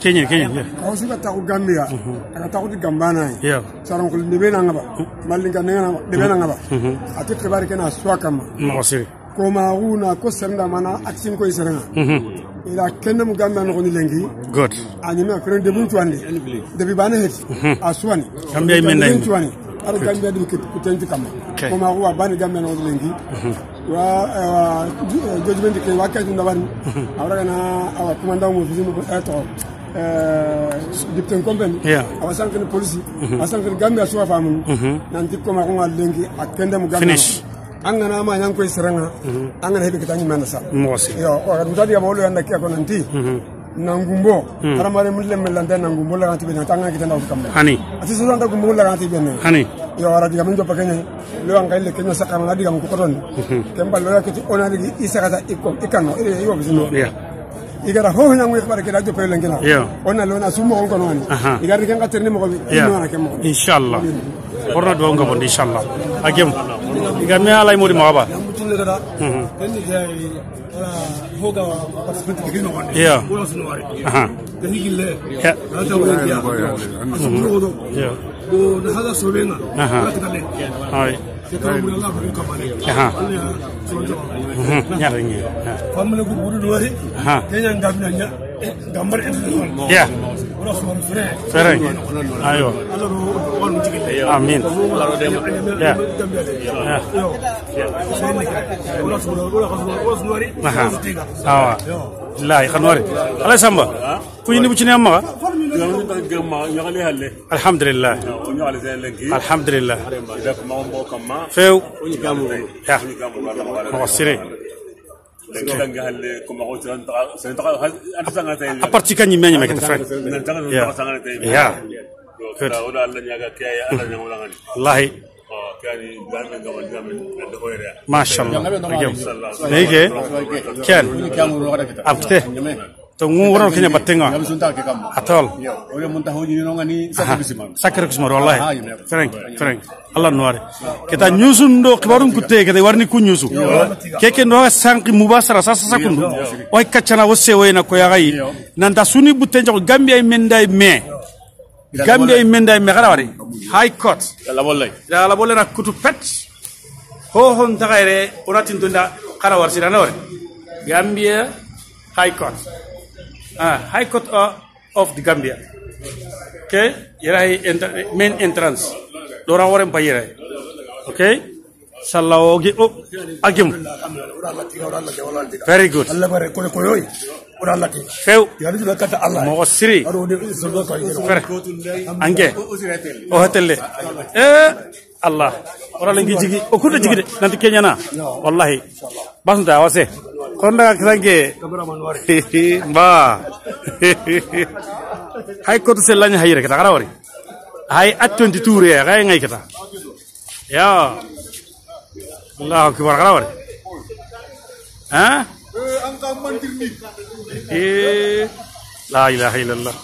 Kenya, Kenya. yeah. Kwa mm-hmm. mm-hmm. ka taa mm-hmm. mm, ko Gambia, a ka taa ko Gamba n'a ye. Sarankolon de bɛ na ka ban, Malinka de bɛ na suwa kama. Mwasiri. si. Ko maa k'u na ko sɛn mana ati ti ko ila e kende mu gamba no ni lengi. God anyime e ko de mu tuani de bi bana het aswani gamba i menda mu tuani ar gamba de kama ko ma. Ko bani gamba no ni lengi. Wa eh, eh, judgment ke wakati ndabani awra na awa kumanda mu fizimu ko eto eh, Eh, dipten kompen awa sankene polisi mm-hmm. awa sankene gambia suwa famugu mm-hmm. nanti koma konga lenki a kendemu gambia. An gana ma yan koy seranga an gana hebe kita ñimana sa yo wa gadu tadi ga mawlo yanda kiya nanti mm-hmm. nangumbo haramare mm. mulle mellante nangumbo la ganti bena. Tanga kitenda of hani? Ati so santa gumbo la ganti bena. Hani? Yo ara diga min joppa kenya. Lo an kay le kenya sakama na diga mun ko ton kemba lo yakati isa kata ikko ikano. Ile yo bisino igara ho hina ngwe bare kida jo pele ngina Yeah. ona lo na sumo ko Aha. igara kenga terni mo ko yeah ino na kemo inshallah. Borna do nga bon inshallah. Agem igame mo ala yeah yeah. Asuburo do. yeah Ala ya ku buru wari. aha Kenya ngabna nya. Gambar en do. yeah Wala so wari fere. fere ayo. Mu jigile. amin. Ya. Tiga. awa. Wallahi khanwari alay samba kuñi bu ci ne ma الحمد لله الحمد لله فيو موصري أبارتيكاني ماني ما كتفرق يا. يا. الله ما شاء الله. كان. كان nyaga ulangan. wallahi Oh kani gamu gamu gamu da hoyra. mashallah agem nege ken apte to ngu woron kenya battenga atol sakere kusmar wallahi frank frank allah noare keta nyusu ndo kibarun kutte keta warni ku nyusu keke ndo sanki mubasara sasa sakundu way kaccana wosse wayna ko yagayi nanta suni butte gambia menday me gambia menday me gara wari high court wallahi. ya la bolena kutu pet ho hon tagaire onatin tunda wari gambia high court ah high court of, the gambia. Okay? Enter, main entrance. Dora wore pa yera okay? Sallawo gi o agim. Very good. Few Ya ri kata Allah. mo siri fere ange. O hatelle. Eh allah. Ora lengi jigi. O kuda jigi nanti kenya na. Wallahi. Basnta wase kon daga kisange ba hay ko to selanya hayre kata kara wari hay at 22 re hay ngai kata ya allah akbar kara wari ha eh la ilaha illallah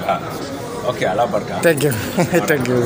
Oke, ala barka. Thank you. Thank you.